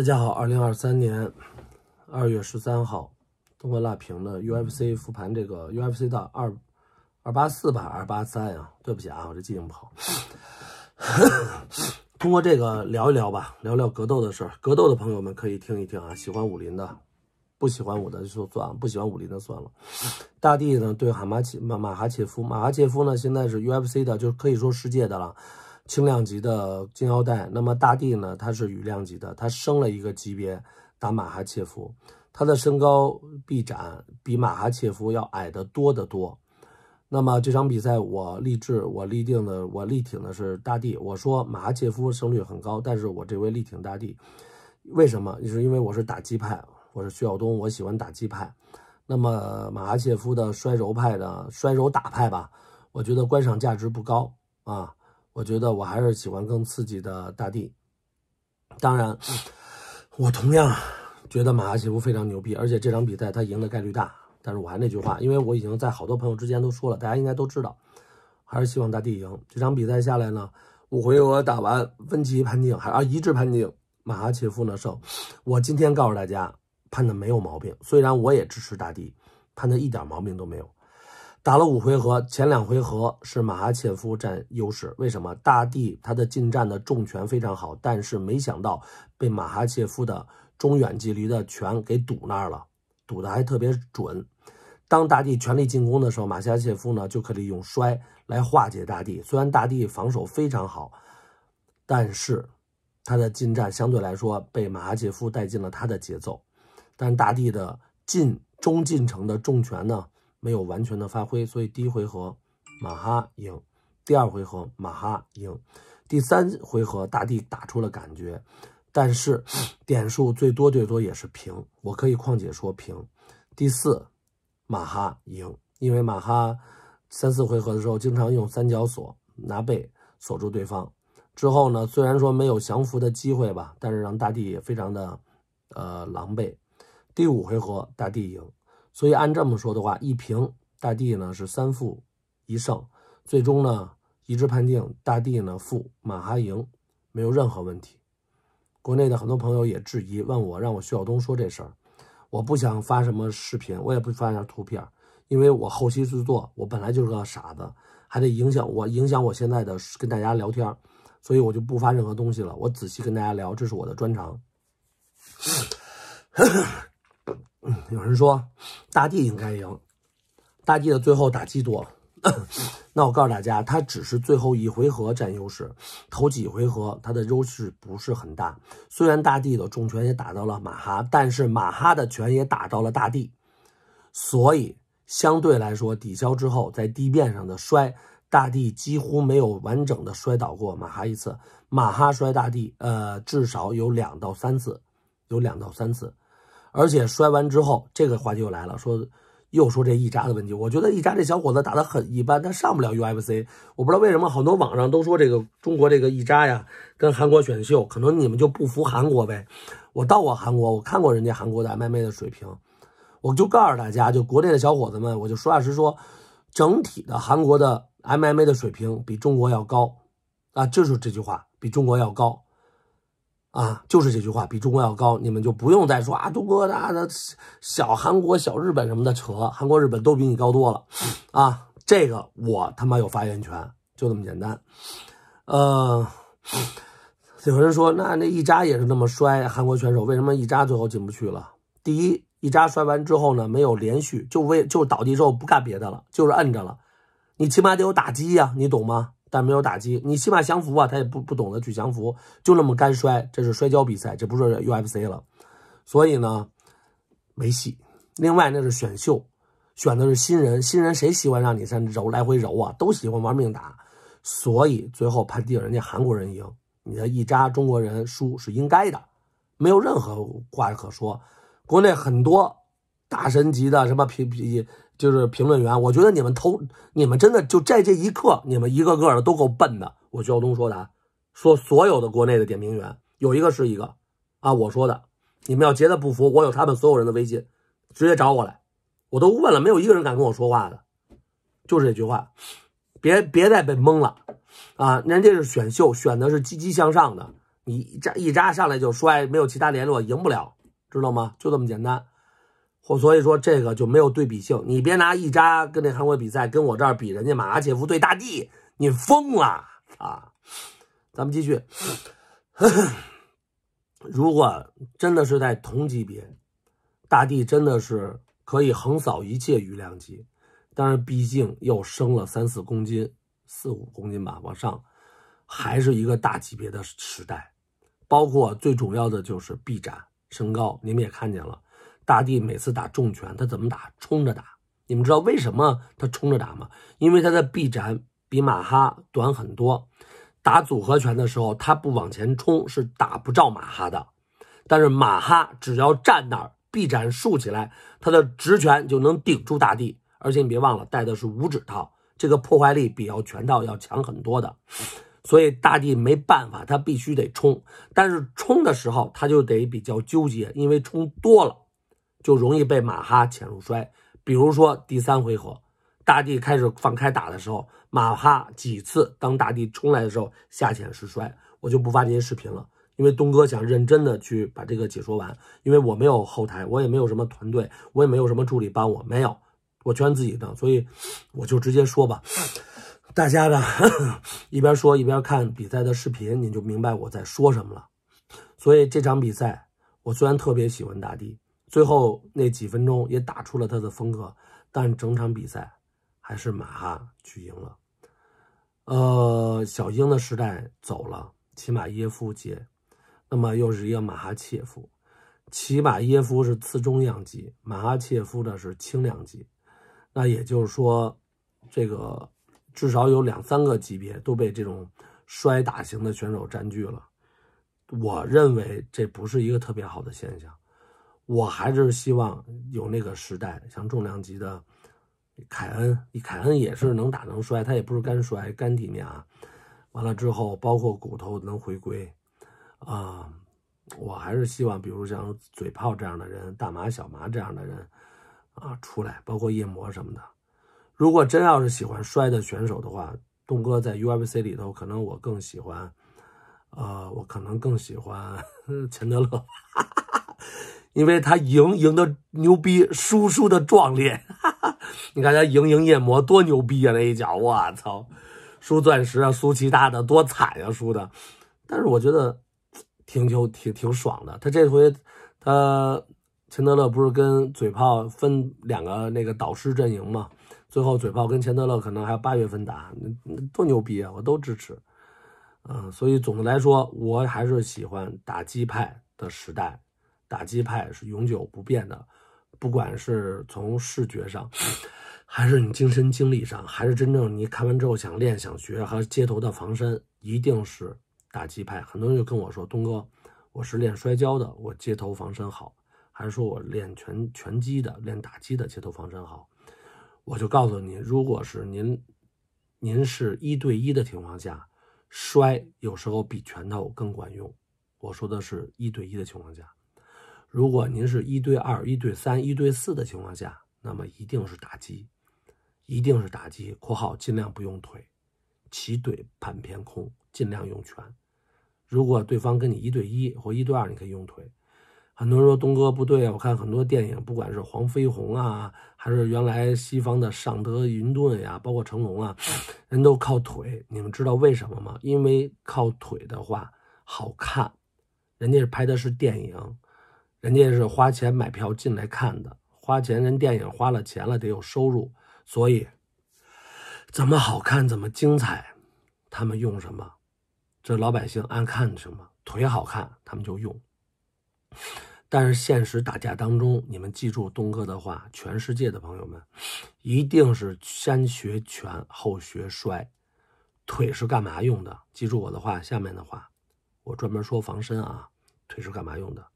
大家好，二零二三年二月十三号，东哥辣评的 UFC 复盘这个 UFC 的二二八四吧，二八三呀，对不起啊，我这记性不好。通过这个聊一聊吧，聊聊格斗的事儿。格斗的朋友们可以听一听啊，喜欢武林的，不喜欢我的就算了，不喜欢武林的算了。大帝呢对哈马切马马哈切夫，马哈切夫呢现在是 UFC 的，就可以说世界的了。轻量级的金腰带，那么大帝呢？他是羽量级的，他升了一个级别打马哈切夫，他的身高臂展比马哈切夫要矮得多得多。那么这场比赛我立志，我立定的，我力挺的是大帝。我说马哈切夫胜率很高，但是我这回力挺大帝，为什么？是因为我是打击派，我是徐晓东，我喜欢打击派。那么马哈切夫的摔柔派的摔柔打派吧，我觉得观赏价值不高啊。我觉得我还是喜欢更刺激的大地。当然，我同样觉得马哈切夫非常牛逼，而且这场比赛他赢的概率大。但是我还那句话，因为我已经在好多朋友之间都说了，大家应该都知道，还是希望大地赢。这场比赛下来呢，五回合打完，分歧判定还啊一致判定马哈切夫呢胜。我今天告诉大家，判的没有毛病。虽然我也支持大地，判的一点毛病都没有。打了五回合，前两回合是马哈切夫占优势。为什么？大地他的近战的重拳非常好，但是没想到被马哈切夫的中远距离的拳给堵那儿了，堵的还特别准。当大地全力进攻的时候，马哈切夫呢就可以用摔来化解大地。虽然大地防守非常好，但是他的近战相对来说被马哈切夫带进了他的节奏。但大地的近中近程的重拳呢？没有完全的发挥，所以第一回合马哈赢，第二回合马哈赢，第三回合大地打出了感觉，但是点数最多最多也是平，我可以况且说平。第四马哈赢，因为马哈三四回合的时候经常用三角锁拿背锁住对方，之后呢虽然说没有降服的机会吧，但是让大地也非常的呃狼狈。第五回合大地赢。所以按这么说的话，一平大地呢是三负一胜，最终呢一致判定大地呢负马哈赢，没有任何问题。国内的很多朋友也质疑，问我让我徐晓东说这事儿，我不想发什么视频，我也不发点图片，因为我后期制作，我本来就是个傻子，还得影响我影响我现在的跟大家聊天，所以我就不发任何东西了，我仔细跟大家聊，这是我的专长。嗯有人说大地应该赢，大地的最后打击多。那我告诉大家，他只是最后一回合占优势，头几回合他的优势不是很大。虽然大地的重拳也打到了马哈，但是马哈的拳也打到了大地，所以相对来说抵消之后，在地面上的摔，大地几乎没有完整的摔倒过马哈一次。马哈摔大地，呃，至少有两到三次，有两到三次。而且摔完之后，这个话题又来了，说又说这一扎的问题。我觉得一扎这小伙子打得很一般，他上不了 UFC。我不知道为什么，很多网上都说这个中国这个一扎呀，跟韩国选秀，可能你们就不服韩国呗。我到过韩国，我看过人家韩国的 MMA 的水平，我就告诉大家，就国内的小伙子们，我就实话实说，整体的韩国的 MMA 的水平比中国要高啊，就是这句话，比中国要高。啊，就是这句话，比中国要高，你们就不用再说啊，中国的的小韩国、小日本什么的扯，韩国、日本都比你高多了，啊，这个我他妈有发言权，就这么简单。呃，有人说，那那一扎也是那么摔，韩国选手为什么一扎最后进不去了？第一，一扎摔完之后呢，没有连续，就为就倒地之后不干别的了，就是摁着了，你起码得有打击呀，你懂吗？但没有打击，你起码降服啊，他也不不懂得去降服，就那么干摔，这是摔跤比赛，这不是 UFC 了，所以呢，没戏。另外那是选秀，选的是新人，新人谁喜欢让你在揉来回揉啊？都喜欢玩命打，所以最后判定人家韩国人赢，你的一扎中国人输是应该的，没有任何话可说。国内很多大神级的什么评评。就是评论员，我觉得你们投，你们真的就在这一刻，你们一个个的都够笨的。我徐晓东说的，说所有的国内的点评员有一个是一个啊，我说的，你们要觉得不服，我有他们所有人的微信，直接找我来，我都问了，没有一个人敢跟我说话的，就是这句话，别别再被蒙了啊！人家是选秀，选的是积极向上的，你一扎一扎上来就摔，没有其他联络，赢不了，知道吗？就这么简单。或所以说这个就没有对比性。你别拿一扎跟那韩国比赛跟我这儿比，人家马哈切夫对大地，你疯了啊！咱们继续。如果真的是在同级别，大地真的是可以横扫一切羽量级，但是毕竟又升了三四公斤，四五公斤吧，往上，还是一个大级别的时代。包括最重要的就是臂展身高，你们也看见了，大地每次打重拳，他怎么打？冲着打。你们知道为什么他冲着打吗？因为他的臂展比马哈短很多。打组合拳的时候，他不往前冲是打不着马哈的，但是马哈只要站那儿，臂展竖起来，他的直拳就能顶住大地。而且你别忘了，戴的是五指套，这个破坏力比要拳套要强很多的。所以大地没办法，他必须得冲，但是冲的时候他就得比较纠结，因为冲多了就容易被马哈潜入摔。比如说第三回合，大地开始放开打的时候。马哈几次当大地冲来的时候下潜失摔，我就不发这些视频了，因为东哥想认真的去把这个解说完，因为我没有后台，我也没有什么团队，我也没有什么助理帮我，没有，我全自己的，所以我就直接说吧，大家呢 一边说一边看比赛的视频，你就明白我在说什么了。所以这场比赛，我虽然特别喜欢大地，最后那几分钟也打出了他的风格，但整场比赛还是马哈去赢了。呃，小英的时代走了，齐马耶夫接，那么又是一个马哈切夫。齐马耶夫是次中量级，马哈切夫的是轻量级。那也就是说，这个至少有两三个级别都被这种摔打型的选手占据了。我认为这不是一个特别好的现象。我还是希望有那个时代，像重量级的。凯恩，凯恩也是能打能摔，他也不是干摔干体面啊。完了之后，包括骨头能回归啊，我还是希望，比如像嘴炮这样的人，大麻小麻这样的人啊出来，包括夜魔什么的。如果真要是喜欢摔的选手的话，东哥在 UFC 里头，可能我更喜欢，呃，我可能更喜欢 钱德勒。哈哈哈因为他赢赢的牛逼，输输的壮烈。你看他赢赢夜魔多牛逼啊！那一脚，我操，输钻石啊，输其他的多惨呀，输的。但是我觉得挺就挺挺爽的。他这回他钱德勒不是跟嘴炮分两个那个导师阵营嘛？最后嘴炮跟钱德勒可能还要八月份打，多牛逼啊！我都支持。嗯，所以总的来说，我还是喜欢打击派的时代。打击派是永久不变的，不管是从视觉上，还是你精神经历上，还是真正你看完之后想练想学，和街头的防身，一定是打击派。很多人就跟我说：“东哥，我是练摔跤的，我街头防身好，还是说我练拳拳击的，练打击的街头防身好？”我就告诉你，如果是您，您是一对一的情况下，摔有时候比拳头更管用。我说的是一对一的情况下。如果您是一对二、一对三、一对四的情况下，那么一定是打击，一定是打击。（括号尽量不用腿，齐怼盘偏空，尽量用拳。如果对方跟你一对一或一对二，你可以用腿。很多人说东哥不对啊，我看很多电影，不管是黄飞鸿啊，还是原来西方的尚德云顿呀，包括成龙啊，人都靠腿。你们知道为什么吗？因为靠腿的话好看，人家拍的是电影。人家是花钱买票进来看的，花钱人电影花了钱了，得有收入，所以怎么好看怎么精彩，他们用什么，这老百姓爱看什么，腿好看他们就用。但是现实打架当中，你们记住东哥的话，全世界的朋友们，一定是先学拳后学摔，腿是干嘛用的？记住我的话，下面的话，我专门说防身啊，腿是干嘛用的？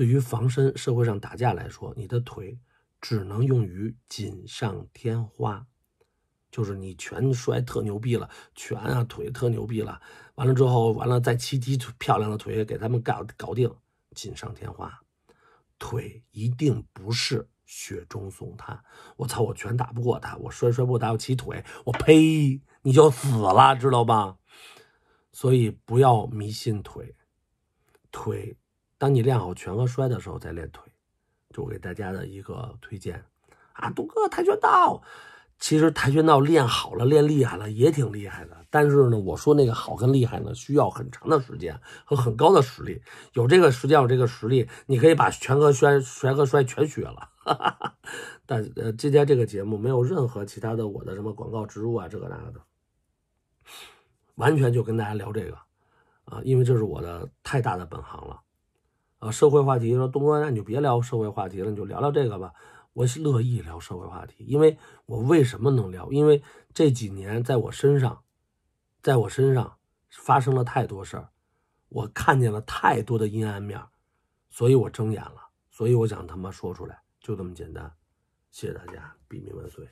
对于防身，社会上打架来说，你的腿只能用于锦上添花，就是你拳摔特牛逼了，拳啊腿特牛逼了，完了之后，完了再骑骑漂亮的腿给他们搞搞定，锦上添花。腿一定不是雪中送炭。我操，我拳打不过他，我摔摔不打我骑腿，我呸，你就死了，知道吧？所以不要迷信腿，腿，当你练好拳和摔的时候再练腿，就我给大家的一个推荐啊。东哥跆拳道，其实跆拳道练好了、练厉害了也挺厉害的。但是呢，我说那个好跟厉害呢，需要很长的时间和很高的实力。有这个时间，有这个实力，你可以把拳和摔、摔和摔全学了。但呃，今天这个节目没有任何其他的我的什么广告植入啊，这个那个的，完全就跟大家聊这个啊，因为这是我的太大的本行了啊。社会话题说东哥，那你就别聊社会话题了，你就聊聊这个吧。我乐意聊社会话题，因为我为什么能聊？因为这几年在我身上。在我身上发生了太多事儿，我看见了太多的阴暗面，所以我睁眼了，所以我想他妈说出来，就这么简单。谢谢大家，比命万岁。